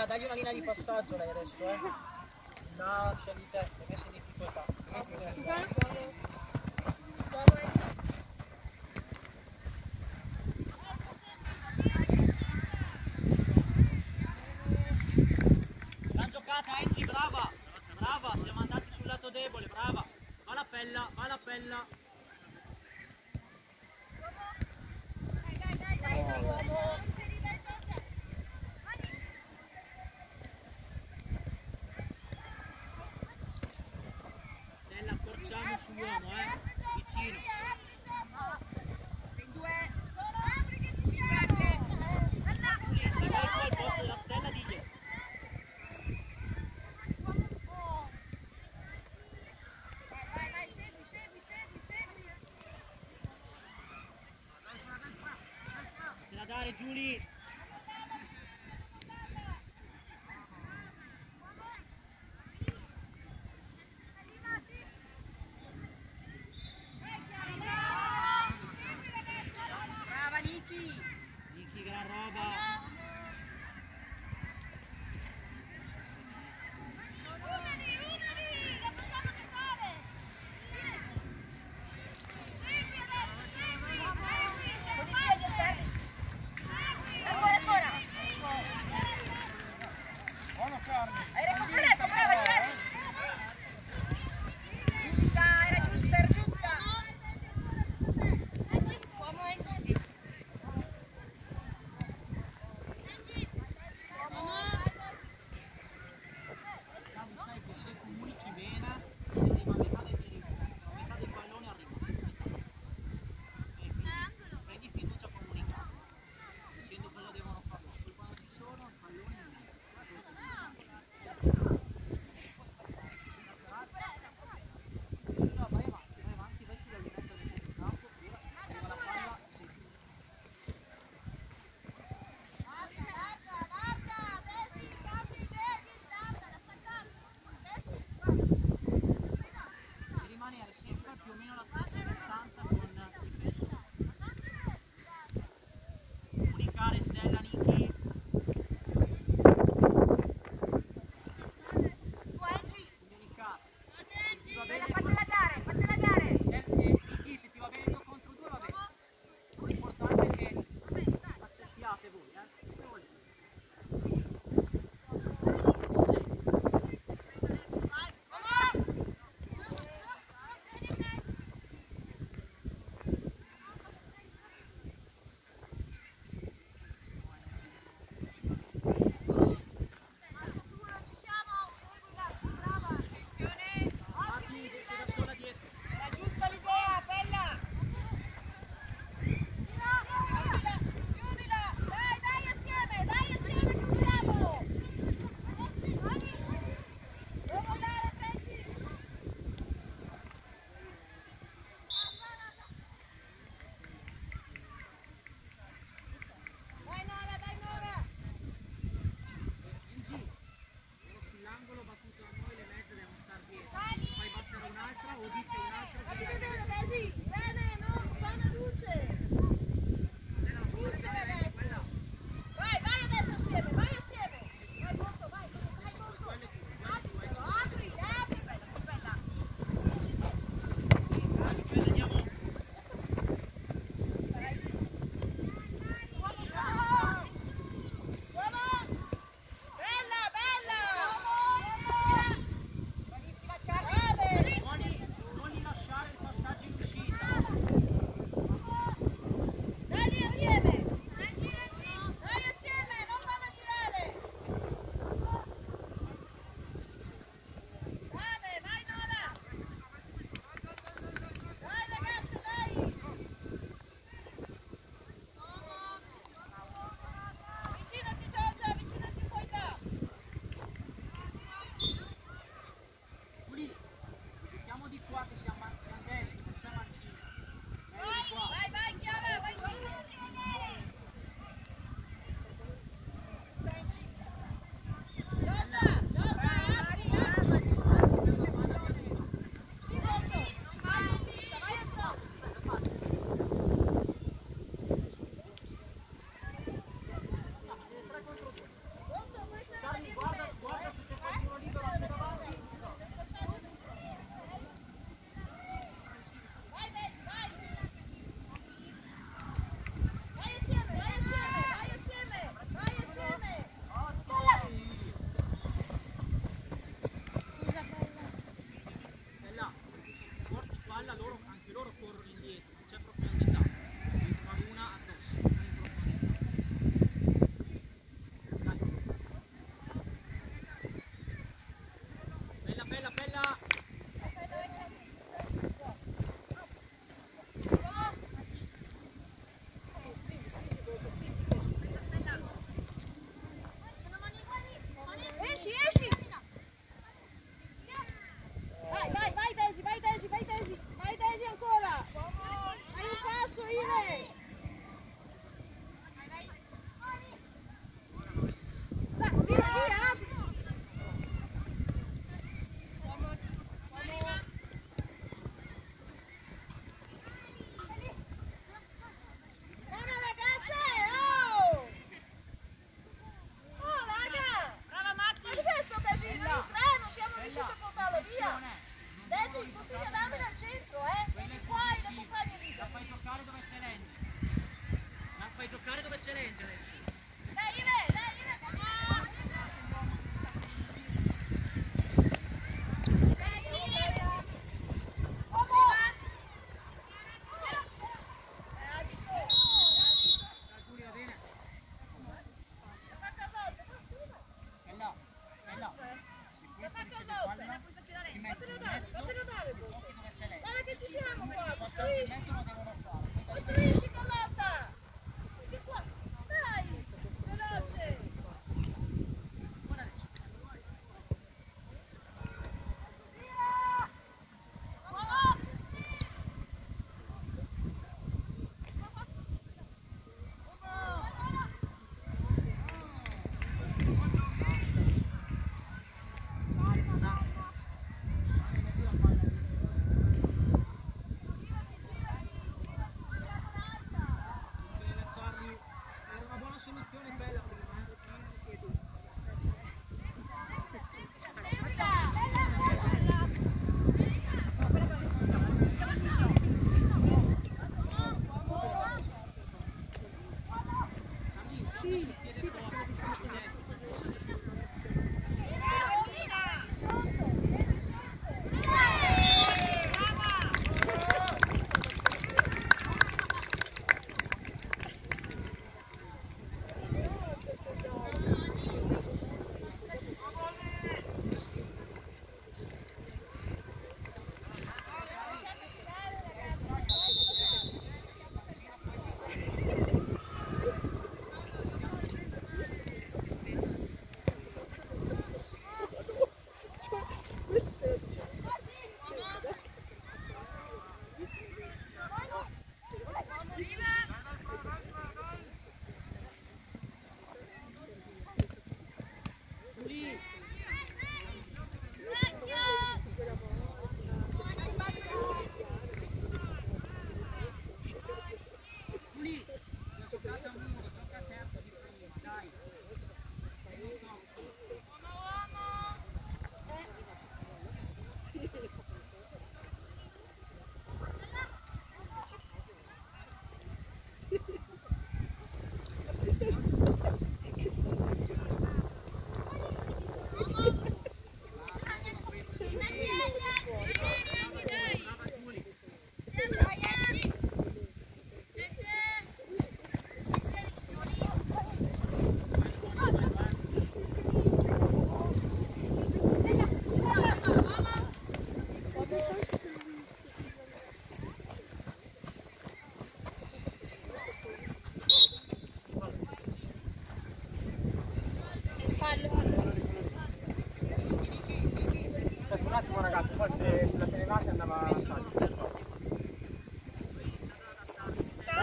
Ila, dagli una linea di passaggio lei adesso, eh. Lascia di te, è messa in difficoltà. La giocata Enzi, brava, brava, siamo andati sul lato debole, brava. Va la pella, va la pella. Stella, 咱们需要爱，一起。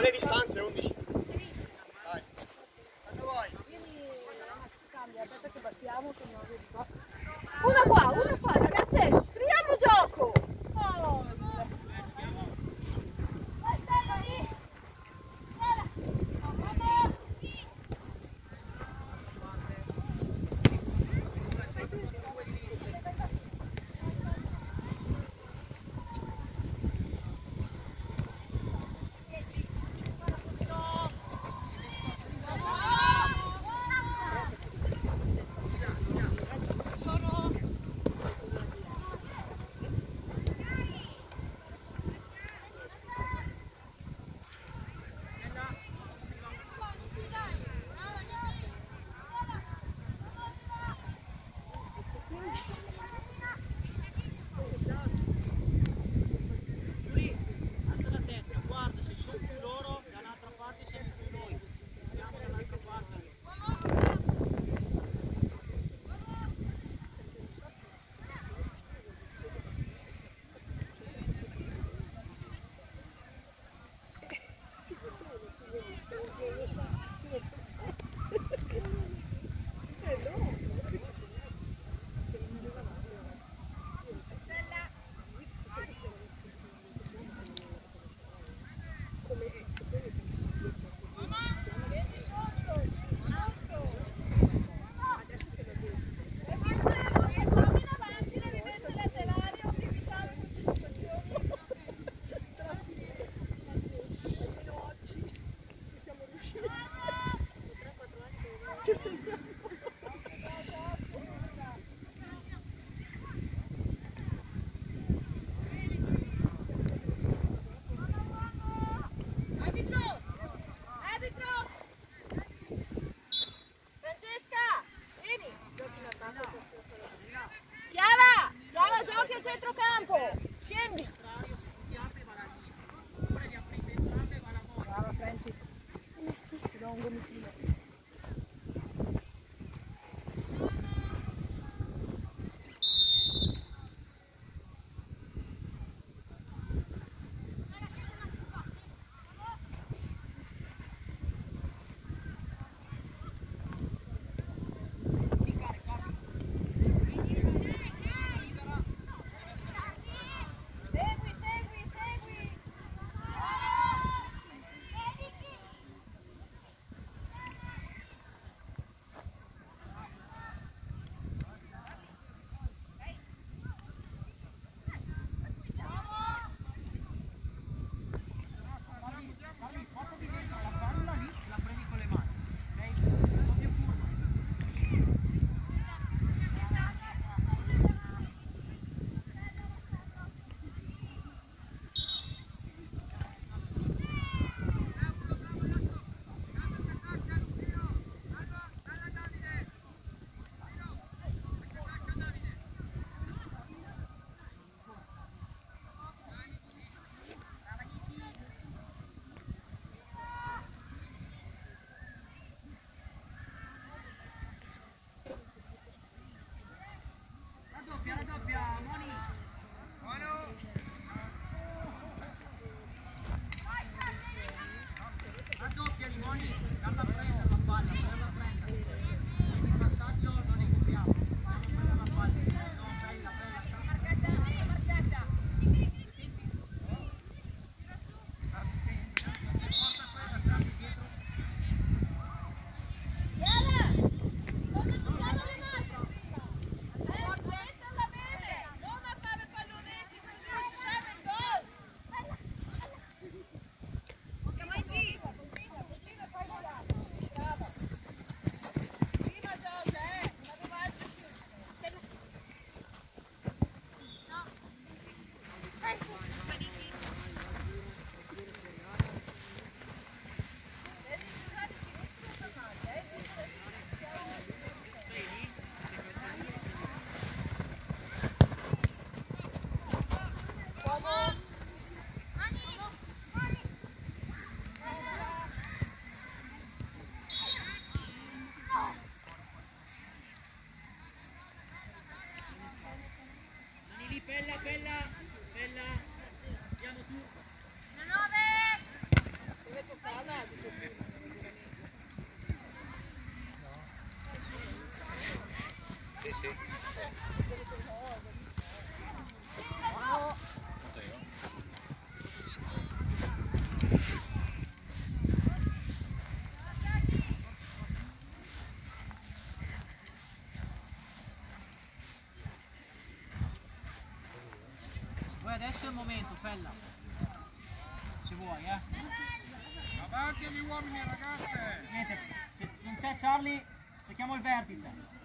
le distanze, 11. Dai. Quando vuoi. Vieni, cambia, aspetta che battiamo, che qua. Uno qua, uno qua, ragazzi. Yes. Ciao, un buon video. doppia, la doppia, Moni. Buono. La doppia di Moni. Adesso è il momento, Pella. Se vuoi, eh. Avanti gli uomini, ragazze! Niente, se non c'è Charlie, cerchiamo il vertice.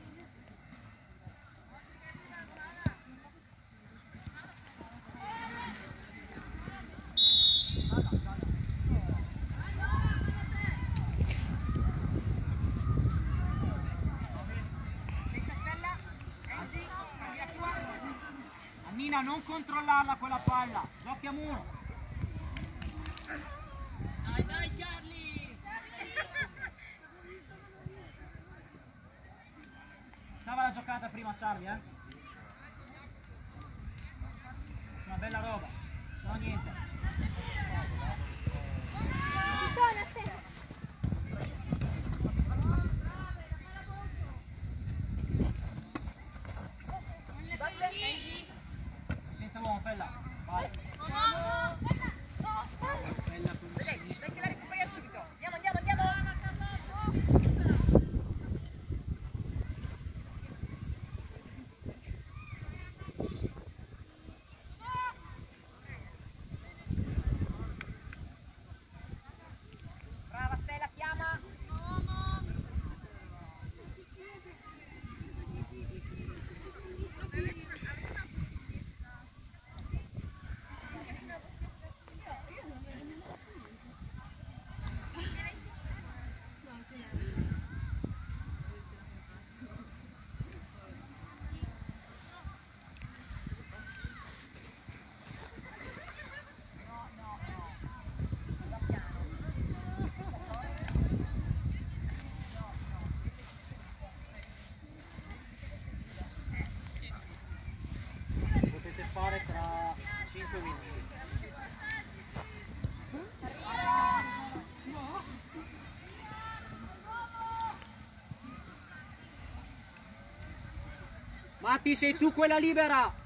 Controllarla quella palla, giochi a muro. Dai, dai Charlie! Stava la giocata prima Charlie, eh? Una bella roba, se no niente. Fare tra 5 minuti. Matti, sei tu quella libera!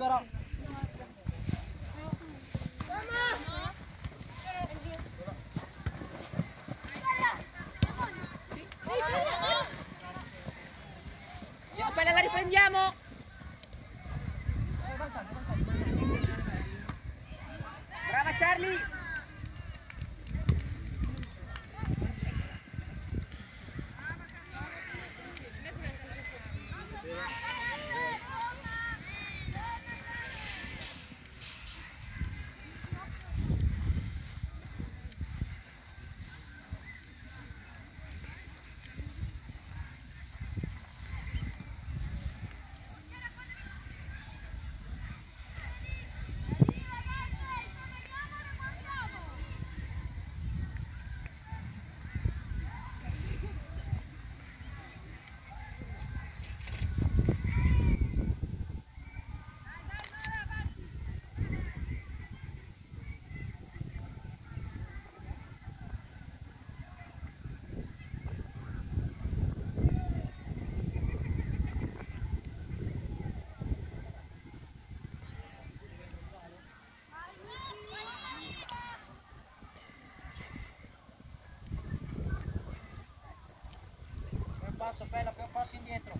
Libero. Andiamo, quella la riprendiamo. Brava Charlie. Passo, bella, più passo indietro.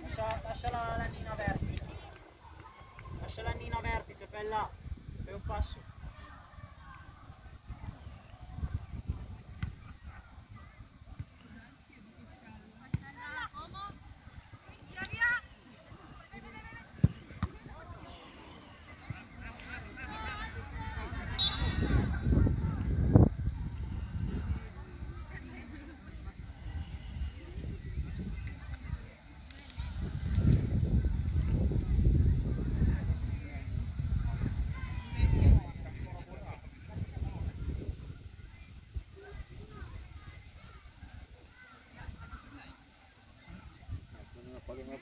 Lascia, lascia la, la nina vertice. Lascia la nina vertice, bella. Più passo.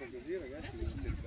Una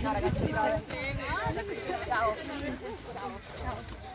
Ciao ragazzi, ciao. Ciao. Ciao.